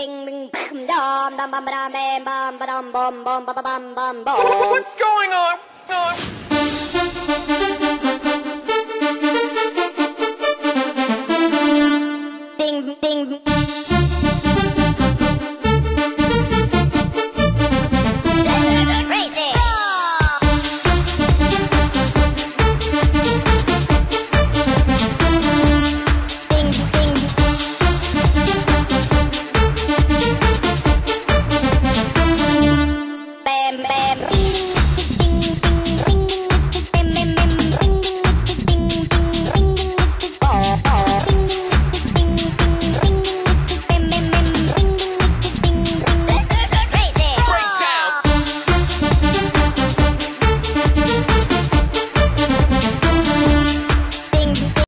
What's going on? Ding ding.